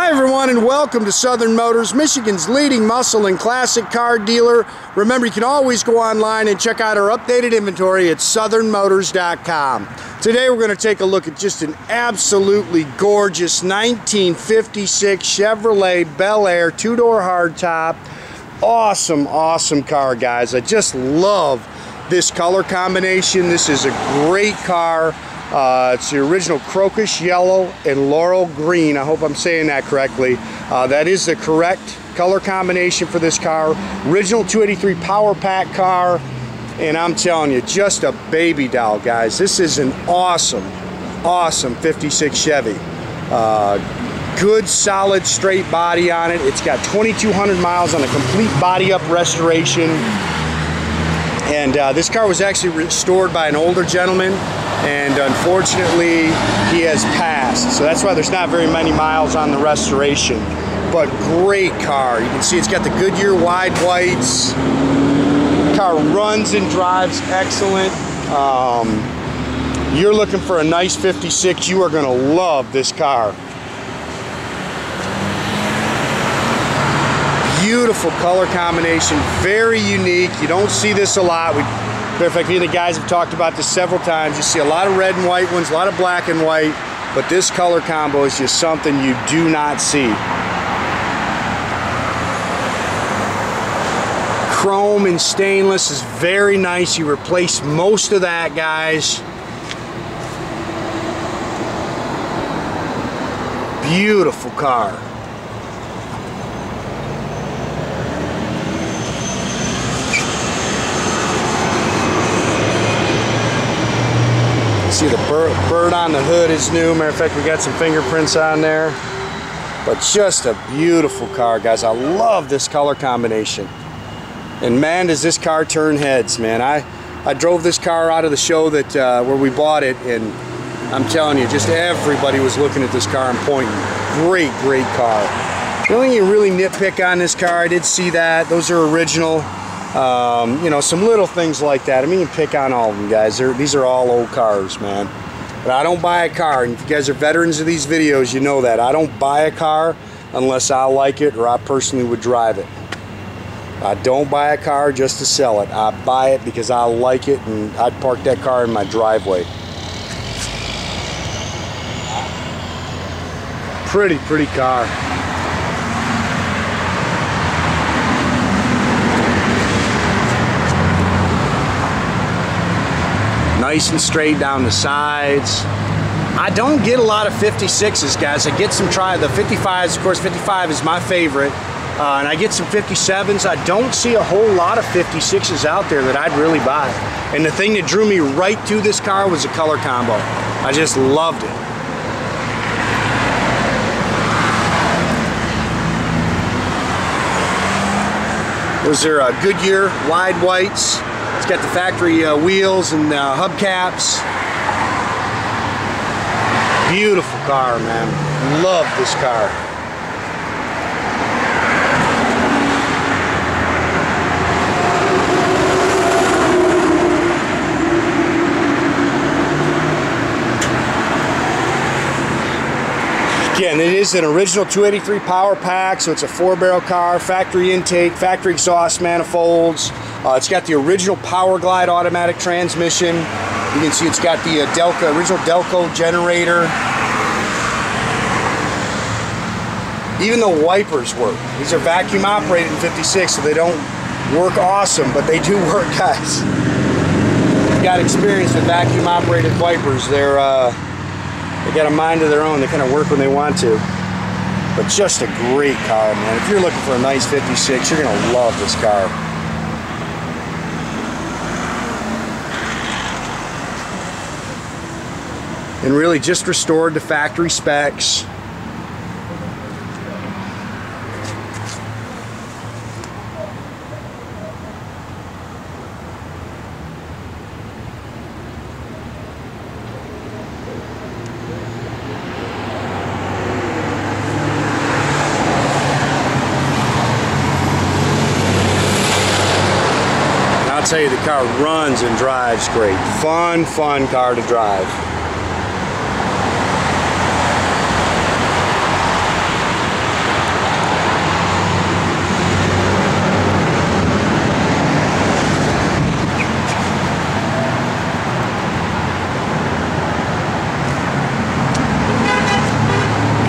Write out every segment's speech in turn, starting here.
Hi everyone and welcome to Southern Motors, Michigan's leading muscle and classic car dealer. Remember you can always go online and check out our updated inventory at southernmotors.com. Today we're going to take a look at just an absolutely gorgeous 1956 Chevrolet Bel Air two-door hardtop. Awesome, awesome car guys. I just love this color combination. This is a great car. Uh, it's the original crocus yellow and laurel green. I hope I'm saying that correctly. Uh, that is the correct color combination for this car. Original 283 power pack car. And I'm telling you, just a baby doll, guys. This is an awesome, awesome 56 Chevy. Uh, good, solid, straight body on it. It's got 2,200 miles on a complete body up restoration. And uh, this car was actually restored by an older gentleman and unfortunately he has passed. So that's why there's not very many miles on the restoration. But great car. You can see it's got the Goodyear wide whites. Car runs and drives excellent. Um, you're looking for a nice 56, you are gonna love this car. Beautiful color combination, very unique. You don't see this a lot. We Of fact, and the guys have talked about this several times. You see a lot of red and white ones, a lot of black and white, but this color combo is just something you do not see. Chrome and stainless is very nice. You replace most of that, guys. Beautiful car. See the bird on the hood is new. Matter of fact, we got some fingerprints on there. But just a beautiful car, guys. I love this color combination. And man, does this car turn heads, man. I, I drove this car out of the show that uh, where we bought it, and I'm telling you, just everybody was looking at this car and pointing. Great, great car. The only thing you really nitpick on this car, I did see that. Those are original. Um, you know, some little things like that. I mean, you pick on all of them, guys. They're, these are all old cars, man. But I don't buy a car. And if you guys are veterans of these videos, you know that. I don't buy a car unless I like it or I personally would drive it. I don't buy a car just to sell it. I buy it because I like it and I'd park that car in my driveway. Pretty, pretty car. Nice and straight down the sides. I don't get a lot of 56s, guys. I get some try the 55s. Of course, 55 is my favorite. Uh, and I get some 57s. I don't see a whole lot of 56s out there that I'd really buy. And the thing that drew me right to this car was the color combo. I just loved it. Those are uh, Goodyear wide whites. It's got the factory uh, wheels and uh, hubcaps. Beautiful car, man. Love this car. Again, it is an original 283 power pack, so it's a four barrel car, factory intake, factory exhaust manifolds. Uh, it's got the original Powerglide automatic transmission. You can see it's got the uh, Delco, original Delco generator. Even the wipers work. These are vacuum operated in 56, so they don't work awesome, but they do work, guys. You've got experience with vacuum operated wipers. They're uh, they got a mind of their own. They kind of work when they want to. But just a great car, man. If you're looking for a nice 56, you're going to love this car. And really just restored to factory specs. I'll tell you the car runs and drives great. Fun, fun car to drive.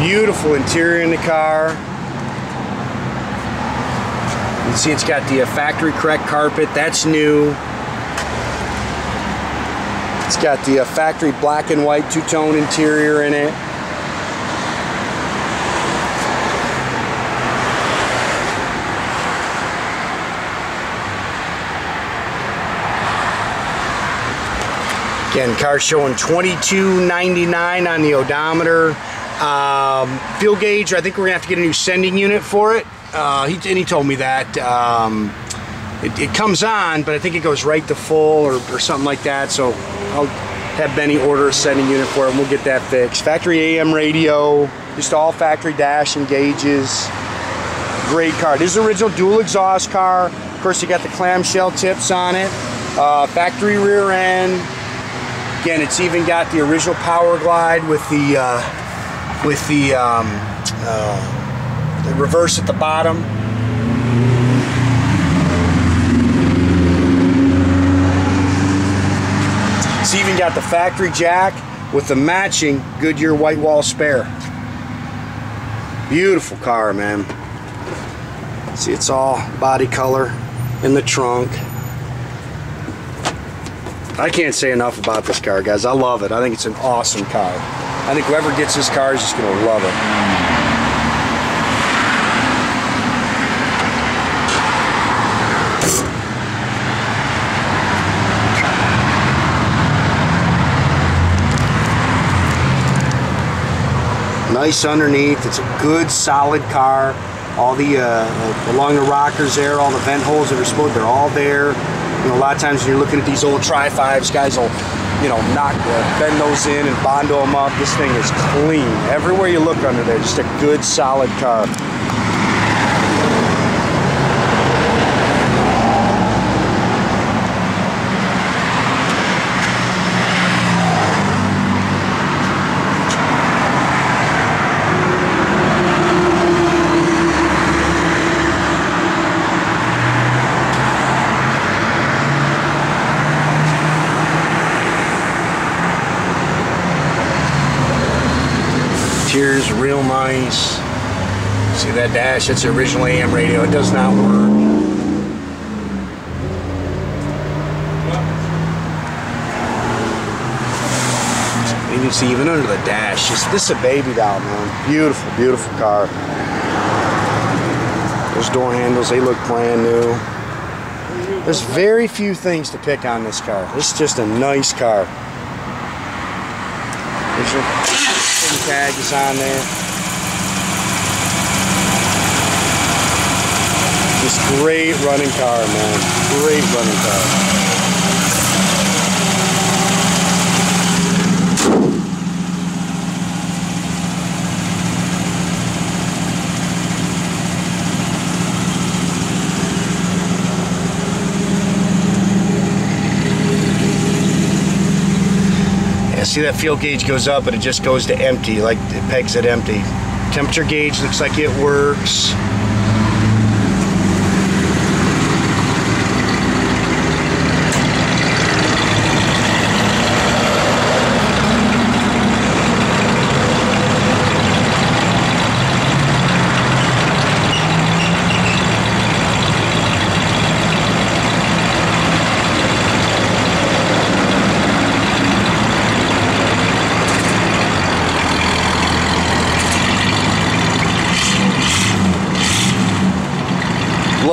beautiful interior in the car. You see it's got the uh, factory correct carpet, that's new. It's got the uh, factory black and white two-tone interior in it. Again, car showing 22.99 on the odometer. Um, fuel gauge, I think we're gonna have to get a new sending unit for it. Uh, he, and he told me that. Um, it, it, comes on, but I think it goes right to full or, or something like that. So I'll have Benny order a sending unit for it and we'll get that fixed. Factory AM radio, just all factory dash and gauges. Great car. This is original dual exhaust car. Of course, you got the clamshell tips on it. Uh, factory rear end. Again, it's even got the original Powerglide with the uh, with the, um, uh, the reverse at the bottom. It's even got the factory jack with the matching Goodyear white wall spare. Beautiful car, man. See, it's all body color in the trunk. I can't say enough about this car, guys. I love it. I think it's an awesome car. I think whoever gets this car is just going to love it. nice underneath. It's a good, solid car. All the, uh, along the rockers there, all the vent holes that are supposed, they're all there. You know, a lot of times when you're looking at these old Tri-5s, guys will, you know, knock, bend those in and bondo them up. This thing is clean. Everywhere you look under there, just a good, solid car. Interior's real nice. See that dash? It's original AM radio. It does not work. You can see even under the dash, just this is a baby doll, man. Beautiful, beautiful car. Those door handles, they look brand new. There's very few things to pick on this car. It's just a nice car. Tag is on there. Just great running car, man. Great running car. See that fuel gauge goes up, but it just goes to empty, like it pegs it empty. Temperature gauge looks like it works.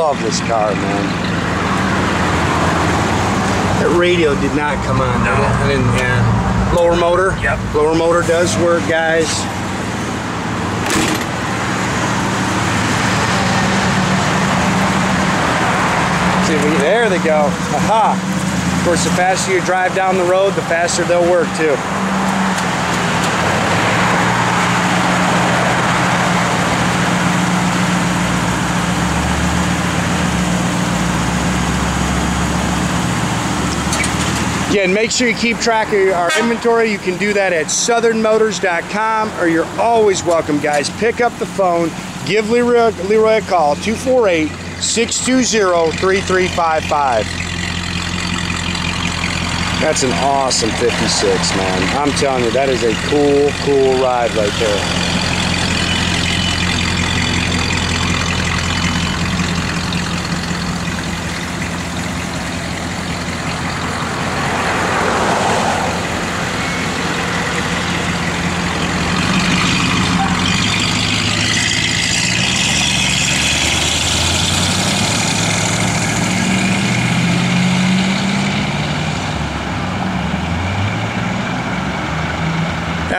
Love this car, man. That radio did not come on. No. I didn't, yeah. Lower motor? Yep. Lower motor does work, guys. See, there they go. Aha. Of course, the faster you drive down the road, the faster they'll work too. Again, make sure you keep track of our inventory. You can do that at southernmotors.com or you're always welcome, guys. Pick up the phone, give Leroy, Leroy a call, 248 620 3355. That's an awesome 56, man. I'm telling you, that is a cool, cool ride right there.